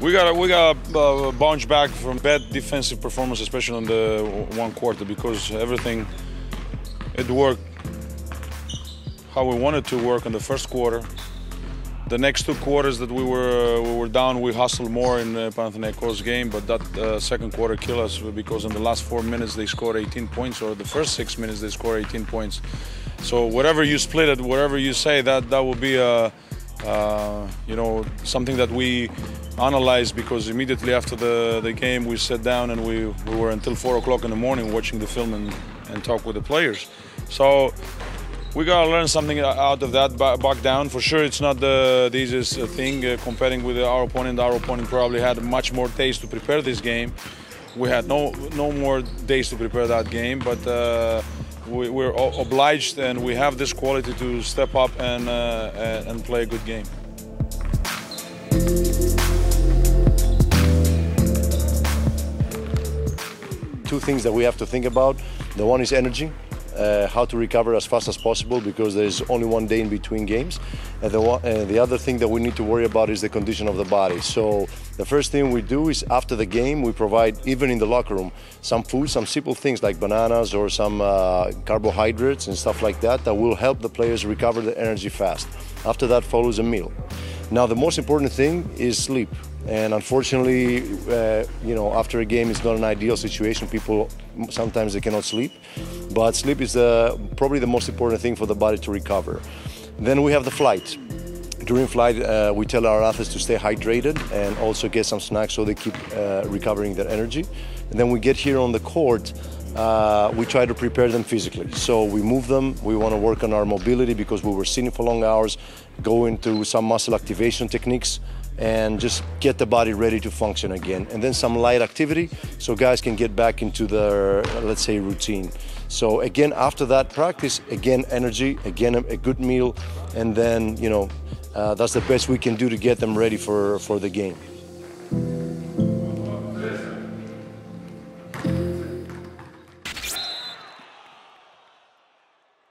We got we got a bounce back from bad defensive performance, especially on the one quarter, because everything it worked how we wanted to work in the first quarter. The next two quarters that we were we were down, we hustled more in uh, Panathinaikos game, but that uh, second quarter killed us because in the last four minutes they scored 18 points, or the first six minutes they scored 18 points. So whatever you split it, whatever you say, that that will be a uh, you know something that we analyzed because immediately after the, the game we sat down and we, we were until four o'clock in the morning watching the film and, and talk with the players. So we gotta learn something out of that back down. For sure, it's not the, the easiest thing uh, comparing with our opponent. Our opponent probably had much more days to prepare this game. We had no no more days to prepare that game, but. Uh, we, we're obliged and we have this quality to step up and, uh, and play a good game. Two things that we have to think about. The one is energy uh, how to recover as fast as possible because there's only one day in between games. And the, uh, the other thing that we need to worry about is the condition of the body. So the first thing we do is after the game, we provide, even in the locker room, some food, some simple things like bananas or some uh, carbohydrates and stuff like that that will help the players recover the energy fast. After that follows a meal. Now the most important thing is sleep. And unfortunately, uh, you know, after a game, it's not an ideal situation. People sometimes they cannot sleep, but sleep is probably the most important thing for the body to recover. Then we have the flight. During flight, uh, we tell our athletes to stay hydrated and also get some snacks so they keep uh, recovering their energy. And then we get here on the court. Uh, we try to prepare them physically. So we move them. We want to work on our mobility because we were sitting for long hours, go into some muscle activation techniques and just get the body ready to function again. And then some light activity so guys can get back into their, let's say, routine. So again, after that practice, again, energy, again, a good meal, and then, you know, uh, that's the best we can do to get them ready for, for the game.